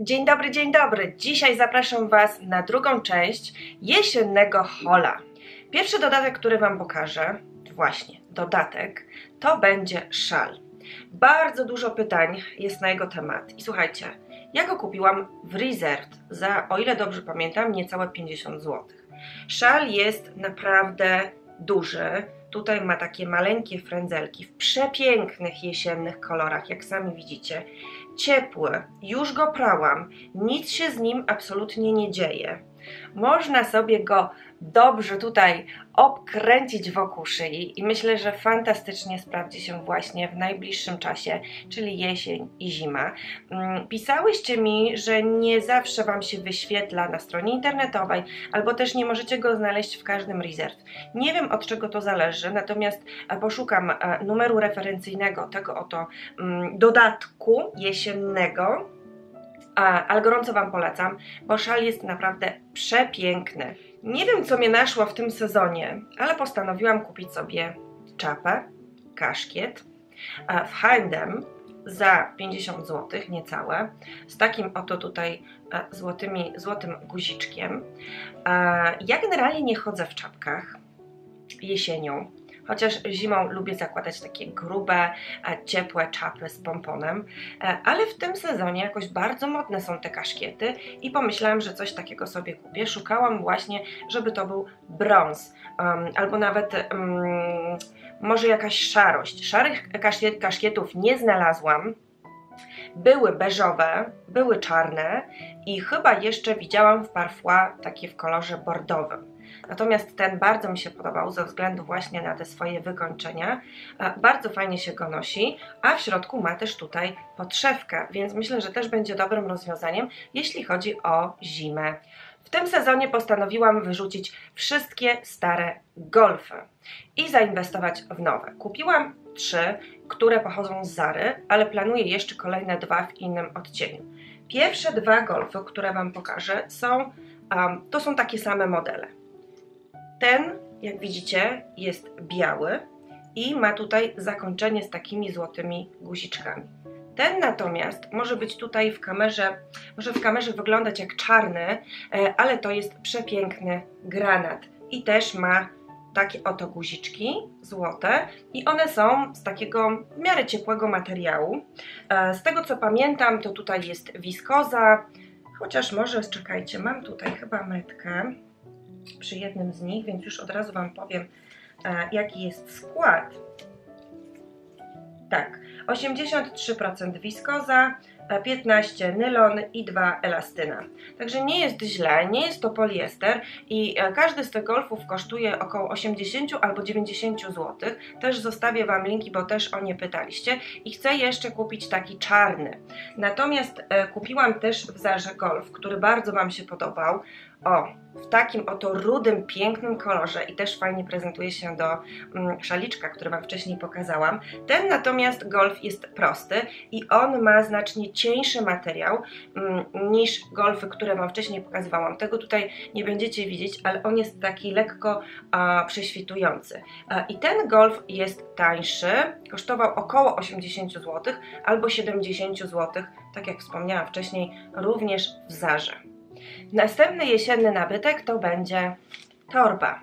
Dzień dobry, dzień dobry. Dzisiaj zapraszam Was na drugą część jesiennego hola. Pierwszy dodatek, który Wam pokażę, właśnie dodatek, to będzie szal. Bardzo dużo pytań jest na jego temat. I słuchajcie, ja go kupiłam w Reserved za, o ile dobrze pamiętam, niecałe 50 zł. Szal jest naprawdę duży. Tutaj ma takie maleńkie frędzelki w przepięknych jesiennych kolorach, jak sami widzicie. Ciepły, już go prałam, nic się z nim absolutnie nie dzieje. Można sobie go dobrze tutaj obkręcić wokół szyi i myślę, że fantastycznie sprawdzi się właśnie w najbliższym czasie, czyli jesień i zima. Mm, pisałyście mi, że nie zawsze Wam się wyświetla na stronie internetowej, albo też nie możecie go znaleźć w każdym reserve. Nie wiem od czego to zależy, natomiast e, poszukam e, numeru referencyjnego tego oto mm, dodatku jesiennego, ale gorąco Wam polecam, bo szal jest naprawdę przepiękny. Nie wiem, co mnie naszło w tym sezonie, ale postanowiłam kupić sobie czapę, kaszkiet w H&M za 50 zł, niecałe, z takim oto tutaj złotymi, złotym guziczkiem. Ja generalnie nie chodzę w czapkach jesienią, chociaż zimą lubię zakładać takie grube, e, ciepłe czapy z pomponem, e, ale w tym sezonie jakoś bardzo modne są te kaszkiety i pomyślałam, że coś takiego sobie kupię. Szukałam właśnie, żeby to był brąz um, albo nawet um, może jakaś szarość. Szarych kaszkiet, kaszkietów nie znalazłam, były beżowe, były czarne i chyba jeszcze widziałam w parfum takie w kolorze bordowym. Natomiast ten bardzo mi się podobał ze względu właśnie na te swoje wykończenia. E, bardzo fajnie się go nosi, a w środku ma też tutaj podszewkę, więc myślę, że też będzie dobrym rozwiązaniem, jeśli chodzi o zimę. W tym sezonie postanowiłam wyrzucić wszystkie stare golfy i zainwestować w nowe. Kupiłam trzy, które pochodzą z Zary, ale planuję jeszcze kolejne dwa w innym odcieniu. Pierwsze dwa golfy, które Wam pokażę, są, um, to są takie same modele. Ten, jak widzicie, jest biały i ma tutaj zakończenie z takimi złotymi guziczkami. Ten natomiast może być tutaj w kamerze, może w kamerze wyglądać jak czarny, e, ale to jest przepiękny granat i też ma takie oto guziczki złote i one są z takiego w miarę ciepłego materiału. E, z tego co pamiętam to tutaj jest wiskoza, chociaż może, czekajcie, mam tutaj chyba metkę przy jednym z nich, więc już od razu Wam powiem, e, jaki jest skład. Tak, 83% wiskoza, 15 nylon i 2 elastyna. Także nie jest źle, nie jest to poliester i e, każdy z tych golfów kosztuje około 80 albo 90 zł. Też zostawię Wam linki, bo też o nie pytaliście i chcę jeszcze kupić taki czarny. Natomiast e, kupiłam też w Zarze Golf, który bardzo Wam się podobał. O, w takim oto rudym, pięknym kolorze i też fajnie prezentuje się do mm, szaliczka, który Wam wcześniej pokazałam. Ten natomiast golf jest prosty i on ma znacznie cieńszy materiał mm, niż golfy, które Wam wcześniej pokazywałam. Tego tutaj nie będziecie widzieć, ale on jest taki lekko a, prześwitujący. A, I ten golf jest tańszy, kosztował około 80 zł albo 70 zł, tak jak wspomniałam wcześniej, również w Zarze. Następny jesienny nabytek to będzie torba.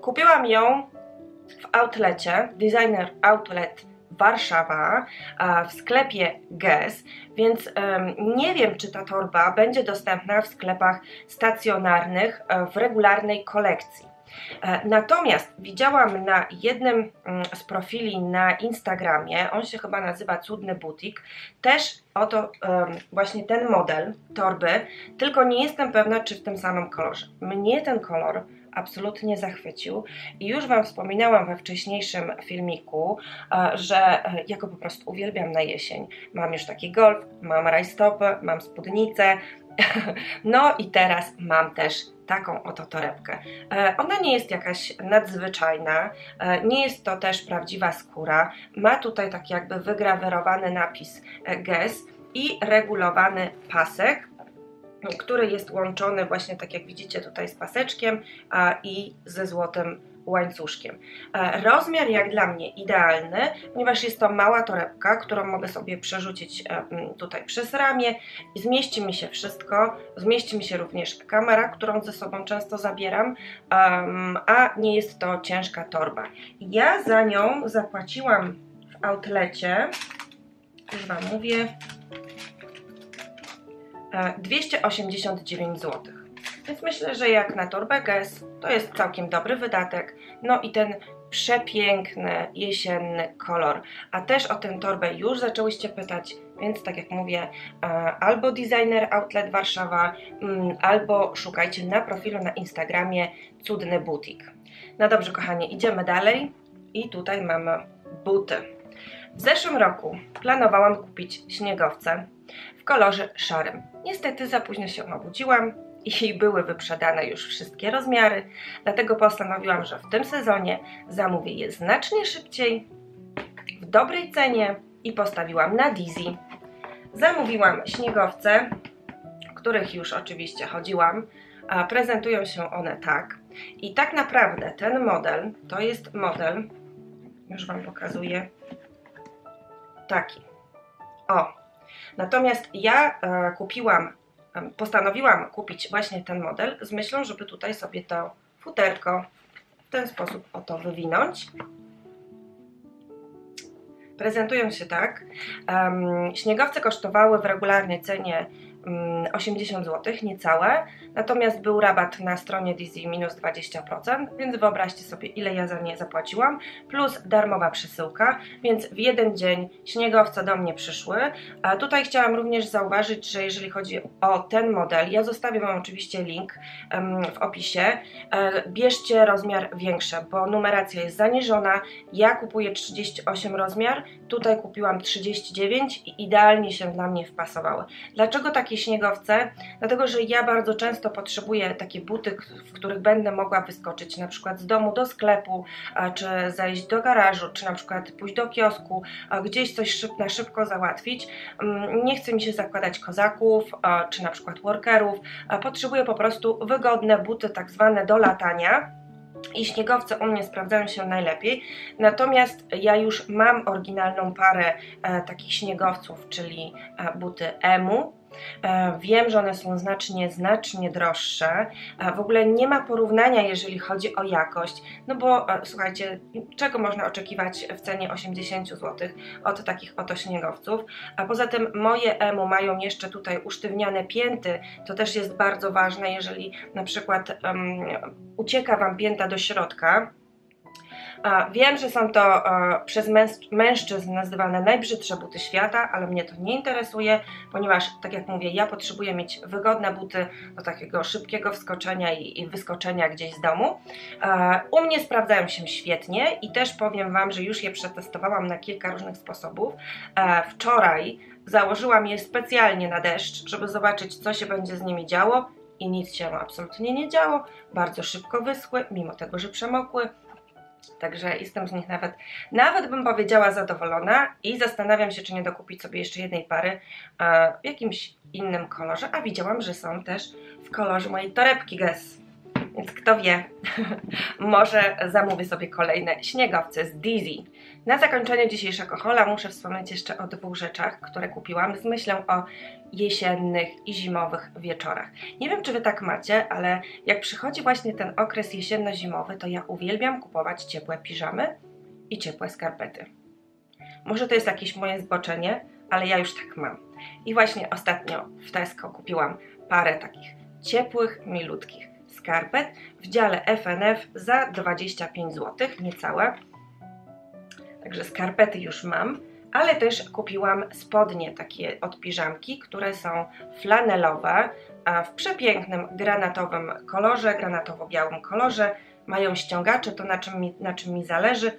Kupiłam ją w outlecie, Designer Outlet Warszawa w sklepie Guess, więc nie wiem, czy ta torba będzie dostępna w sklepach stacjonarnych e, w regularnej kolekcji. E, natomiast widziałam na jednym mm, z profili na Instagramie, on się chyba nazywa Cudny Butik, też oto właśnie ten model torby, tylko nie jestem pewna, czy w tym samym kolorze. Mnie ten kolor absolutnie zachwycił i już Wam wspominałam we wcześniejszym filmiku, e, że e, ja go po prostu uwielbiam na jesień. Mam już taki golf, mam rajstopy, mam spódnicę, no i teraz mam też taką oto torebkę. E, ona nie jest jakaś nadzwyczajna, nie jest to też prawdziwa skóra. Ma tutaj taki jakby wygrawerowany napis GES i regulowany pasek, który jest łączony właśnie tak jak widzicie tutaj z paseczkiem i ze złotym łańcuszkiem. Rozmiar jak dla mnie idealny, ponieważ jest to mała torebka, którą mogę sobie przerzucić e, tutaj przez ramię. Zmieści mi się wszystko, zmieści mi się również kamera, którą ze sobą często zabieram, a nie jest to ciężka torba. Ja za nią zapłaciłam w outlecie, już Wam mówię, 289 zł. Więc myślę, że jak na torbę Guess to jest całkiem dobry wydatek. No i ten przepiękny jesienny kolor. A też o tę torbę już zaczęłyście pytać, więc tak jak mówię, e, albo Designer Outlet Warszawa, mm, albo szukajcie na profilu na Instagramie Cudny Butik. No dobrze, kochani, idziemy dalej i tutaj mamy buty. W zeszłym roku planowałam kupić śniegowce w kolorze szarym. Niestety za późno się obudziłam, i były wyprzedane już wszystkie rozmiary, dlatego postanowiłam, że w tym sezonie zamówię je znacznie szybciej, w dobrej cenie i postawiłam na Dizzy. Zamówiłam śniegowce, których już oczywiście chodziłam, a prezentują się one tak. I tak naprawdę ten model to jest model, już Wam pokazuję, taki. O, natomiast ja e, kupiłam postanowiłam kupić właśnie ten model z myślą, żeby tutaj sobie to futerko w ten sposób oto wywinąć. Prezentują się tak. Śniegowce kosztowały w regularnej cenie 80 mm, zł, niecałe, natomiast był rabat na stronie Dizzy minus 20%, więc wyobraźcie sobie ile ja za nie zapłaciłam, plus darmowa przesyłka, więc w jeden dzień śniegowce do mnie przyszły. A tutaj chciałam również zauważyć, że jeżeli chodzi o ten model, ja zostawię Wam oczywiście link w opisie, e, bierzcie rozmiar większy, bo numeracja jest zaniżona, ja kupuję 38 rozmiar, tutaj kupiłam 39 i idealnie się dla mnie wpasowały. Dlaczego tak takie śniegowce, dlatego że ja bardzo często potrzebuję takie buty, w których będę mogła wyskoczyć na przykład z domu do sklepu, czy zejść do garażu, czy na przykład pójść do kiosku, gdzieś coś szyb, na szybko załatwić. Mm, nie chcę mi się zakładać kozaków, czy na przykład workerów. Potrzebuję po prostu wygodne buty, tak zwane do latania i śniegowce u mnie sprawdzają się najlepiej. Natomiast ja już mam oryginalną parę e, takich śniegowców, czyli e, buty EMU, wiem, że one są znacznie, znacznie droższe. E, w ogóle nie ma porównania, jeżeli chodzi o jakość, no bo e, słuchajcie, czego można oczekiwać w cenie 80 zł od takich oto śniegowców? A poza tym moje EMU mają jeszcze tutaj usztywniane pięty, to też jest bardzo ważne, jeżeli na przykład um, ucieka Wam pięta do środka, Wiem, że są to przez mężczyzn nazywane najbrzydsze buty świata, ale mnie to nie interesuje, ponieważ, tak jak mówię, ja potrzebuję mieć wygodne buty do takiego szybkiego wskoczenia i wyskoczenia gdzieś z domu. U mnie sprawdzają się świetnie i też powiem Wam, że już je przetestowałam na kilka różnych sposobów. Wczoraj założyłam je specjalnie na deszcz, żeby zobaczyć, co się będzie z nimi działo i nic się absolutnie nie działo. Bardzo szybko wyschły, mimo tego, że przemokły. Także jestem z nich nawet, nawet bym powiedziała zadowolona i zastanawiam się, czy nie dokupić sobie jeszcze jednej pary w jakimś innym kolorze, a widziałam, że są też w kolorze mojej torebki Guess. Więc kto wie, może zamówię sobie kolejne śniegowce z Dizzy. Na zakończenie dzisiejszego hola muszę wspomnieć jeszcze o dwóch rzeczach, które kupiłam z myślą o jesiennych i zimowych wieczorach. Nie wiem, czy Wy tak macie, ale jak przychodzi właśnie ten okres jesienno-zimowy, to ja uwielbiam kupować ciepłe piżamy i ciepłe skarpety. Może to jest jakieś moje zboczenie, ale ja już tak mam. I właśnie ostatnio w Tesco kupiłam parę takich ciepłych, milutkich skarpet w dziale FNF za 25 zł, niecałe. Także skarpety już mam, ale też kupiłam spodnie takie od piżamki, które są flanelowe, w przepięknym granatowym kolorze, granatowo-białym kolorze. Mają ściągacze, to na czym, mi, na czym mi zależy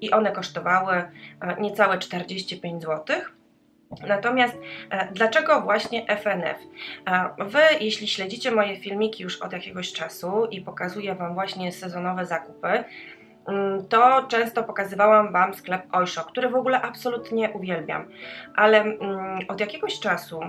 i one kosztowały niecałe 45 zł. Natomiast e, dlaczego właśnie FNF? E, wy, jeśli śledzicie moje filmiki już od jakiegoś czasu i pokazuję Wam właśnie sezonowe zakupy, mm, to często pokazywałam Wam sklep Oysho, który w ogóle absolutnie uwielbiam, ale mm, od jakiegoś czasu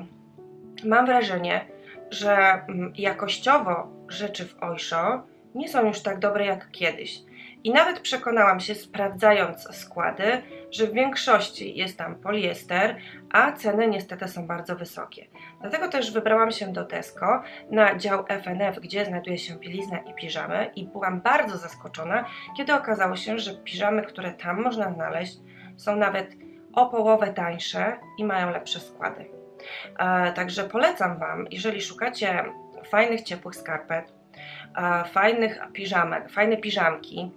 mam wrażenie, że mm, jakościowo rzeczy w Oysho nie są już tak dobre jak kiedyś. I nawet przekonałam się, sprawdzając składy, że w większości jest tam poliester, a ceny niestety są bardzo wysokie. Dlatego też wybrałam się do Tesco na dział FNF, gdzie znajduje się bielizna i piżamy i byłam bardzo zaskoczona, kiedy okazało się, że piżamy, które tam można znaleźć, są nawet o połowę tańsze i mają lepsze składy. E, także polecam Wam, jeżeli szukacie fajnych, ciepłych skarpet, fajnych piżamek, fajne piżamki,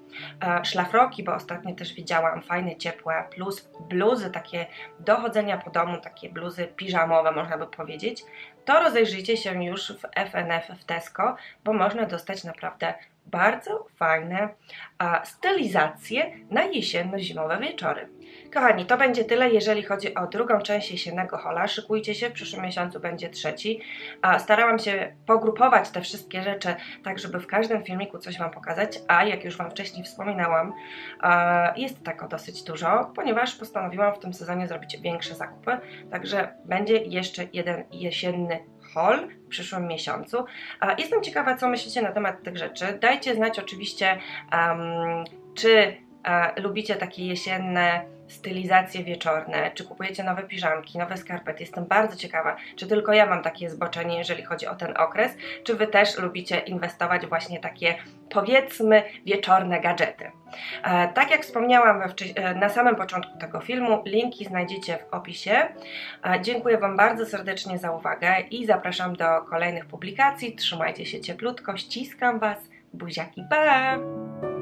szlafroki, bo ostatnio też widziałam fajne, ciepłe, plus bluzy takie do chodzenia po domu, takie bluzy piżamowe można by powiedzieć, to rozejrzyjcie się już w FNF w Tesco, bo można dostać naprawdę bardzo fajne stylizacje na jesienno-zimowe wieczory. Kochani, to będzie tyle, jeżeli chodzi o drugą część jesiennego hola. Szykujcie się, w przyszłym miesiącu będzie trzeci. Starałam się pogrupować te wszystkie rzeczy, tak żeby w każdym filmiku coś Wam pokazać, a jak już Wam wcześniej wspominałam, jest tego dosyć dużo, ponieważ postanowiłam w tym sezonie zrobić większe zakupy, także będzie jeszcze jeden jesienny haul w przyszłym miesiącu. Jestem ciekawa, co myślicie na temat tych rzeczy. Dajcie znać oczywiście, um, czy lubicie takie jesienne stylizacje wieczorne, czy kupujecie nowe piżamki, nowe skarpety. Jestem bardzo ciekawa, czy tylko ja mam takie zboczenie, jeżeli chodzi o ten okres, czy Wy też lubicie inwestować właśnie takie, powiedzmy, wieczorne gadżety. E, tak jak wspomniałam e, na samym początku tego filmu, linki znajdziecie w opisie. E, dziękuję Wam bardzo serdecznie za uwagę i zapraszam do kolejnych publikacji. Trzymajcie się cieplutko, ściskam Was, buziaki, pa!